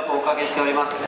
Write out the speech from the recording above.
惑をおかけしております。